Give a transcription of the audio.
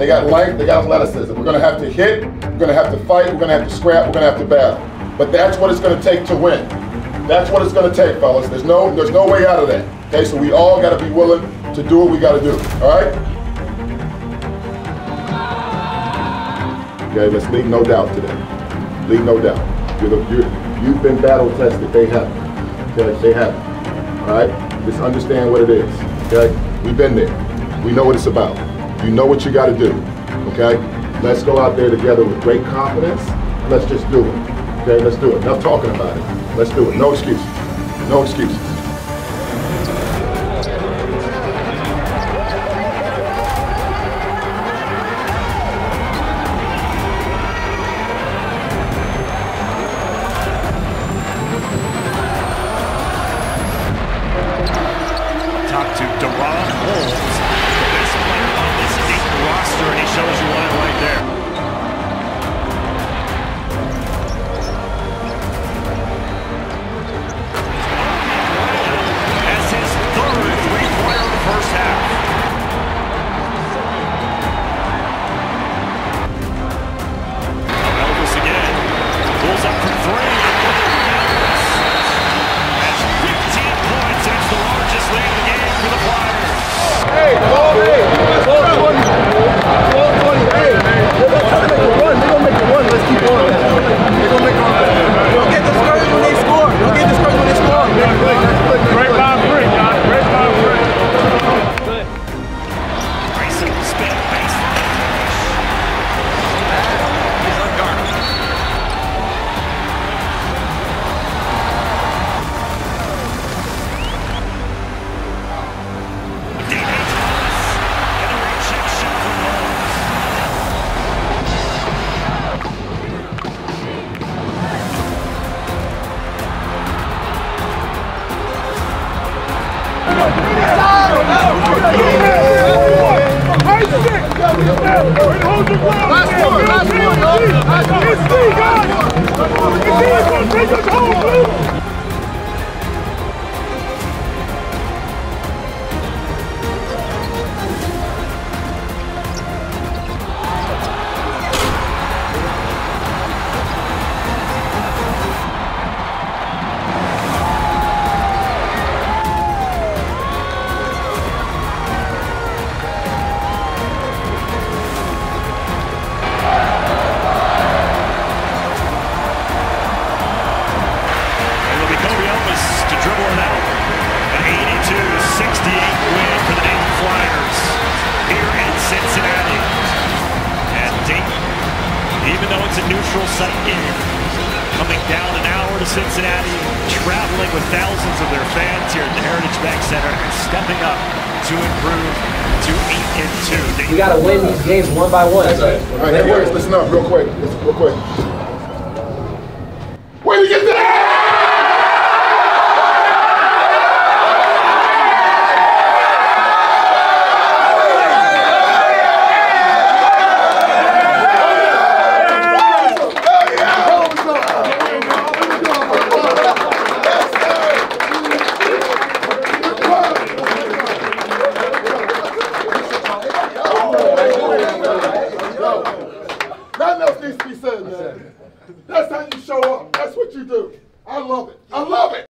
They got length, they got athleticism. We're gonna have to hit, we're gonna have to fight, we're gonna have to scrap, we're gonna have to battle. But that's what it's gonna take to win. That's what it's gonna take, fellas. There's no, there's no way out of that. Okay, so we all gotta be willing to do what we gotta do. All right? Okay, let's leave no doubt today. Leave no doubt. You're the, you're, you've been battle tested. They haven't. Okay, they haven't. All right? Just understand what it is. Okay? We've been there. We know what it's about. You know what you got to do. Okay? Let's go out there together with great confidence. Let's just do it. Okay? Let's do it. Enough talking about it. Let's do it. No excuses. No excuses. Ei, tome! Last one, last one. It's three guys. It's three guys. Take us home, please. Neutral site game, coming down an hour to Cincinnati, traveling with thousands of their fans here at the Heritage Bank Center, and stepping up to improve to 8 and 2. We got to win these games one by one. All right, hey, boys, listen up real quick. Listen, real quick. Where you get that? Else needs to be said, man. That's how you show up. That's what you do. I love it. I love it.